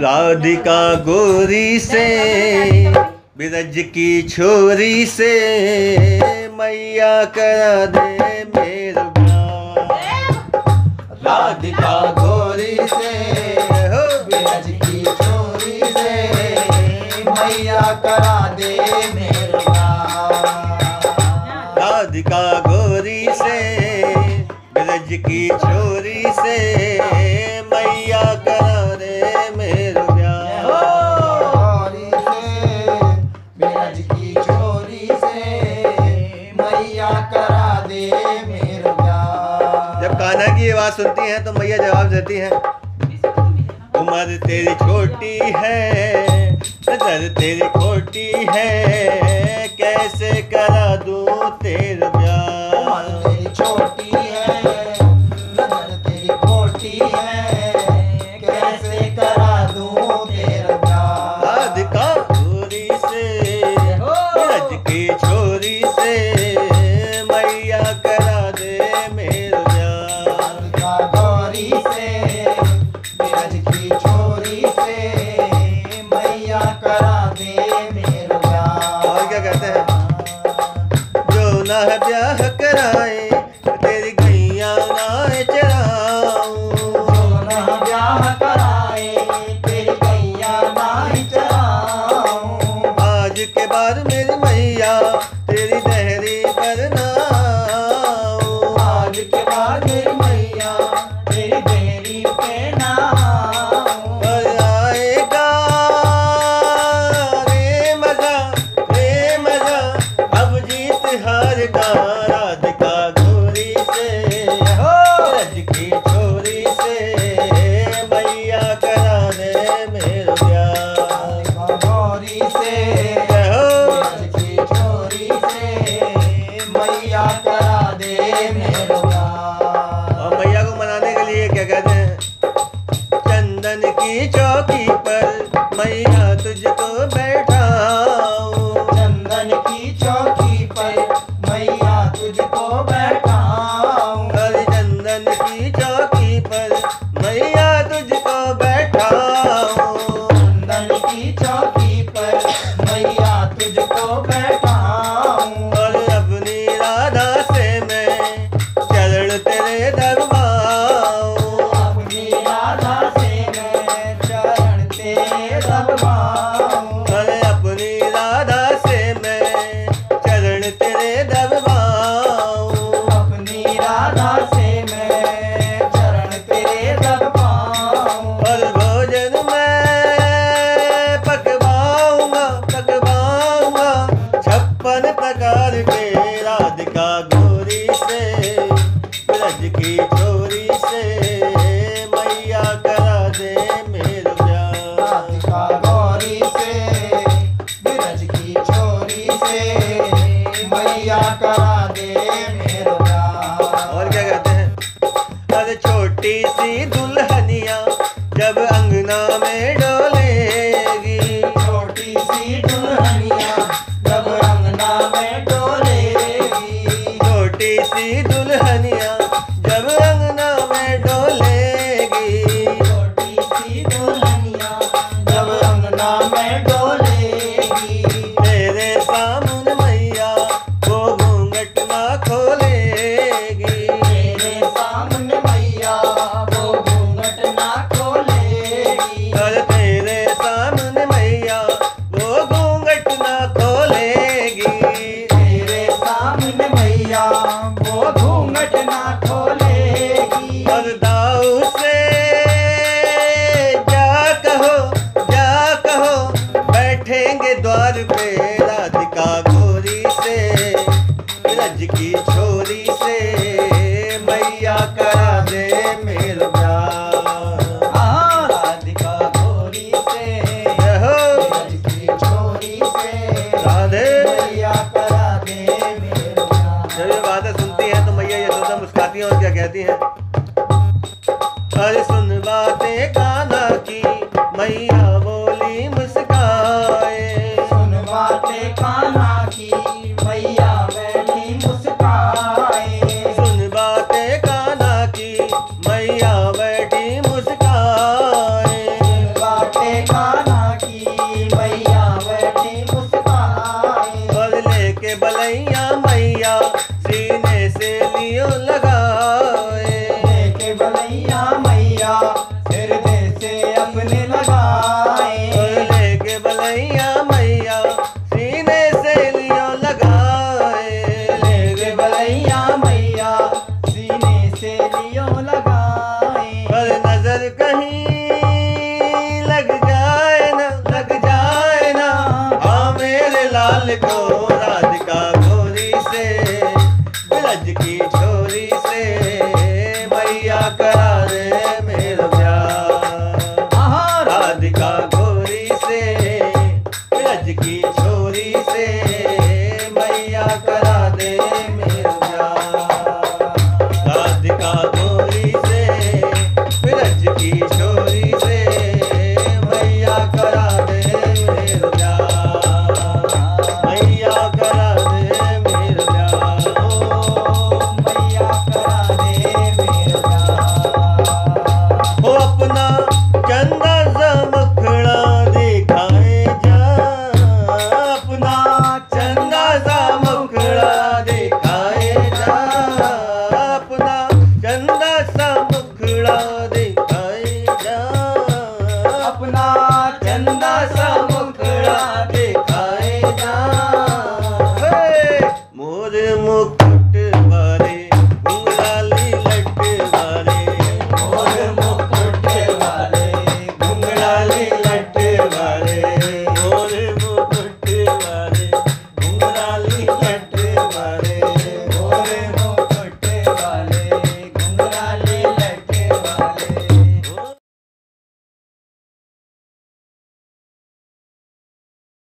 राधिका गोरी से बिरज की छोरी से मैया करा दे मेरा राधिका की आवाज़ सुनती हैं तो मैया जवाब देती हैं। उम्र तेरी छोटी है, नज़र तेरी खोटी है, कैसे करा दूँ तेरा प्यार? छोटी है श्याम का दे और को मनाने के लिए क्या चंदन की चौकी पर मैया तुझको बैठाओ चंदन की चौकी पर मैया तुझको बैठाओ अरे चंदन की चौकी पर मैया तुझको बैठाओ चंदन की चौकी पर मैया तुझको बैठा जब अंगना में डोलेगी। छोटी सी दुल्हनिया जब अंगना में डोलेगी। छोटी सी दुल्हनिया जब अंगना में डोलेगी। छोटी सी दुल्हनिया जब अंगना में डोलेगी। तेरे सामन मैया वो घूंघट ना खोलेगी। तेरे सामने पटना बैठेंगे द्वार पे राधिका गोरी से रज की छोरी से मैया का जाती है। और इस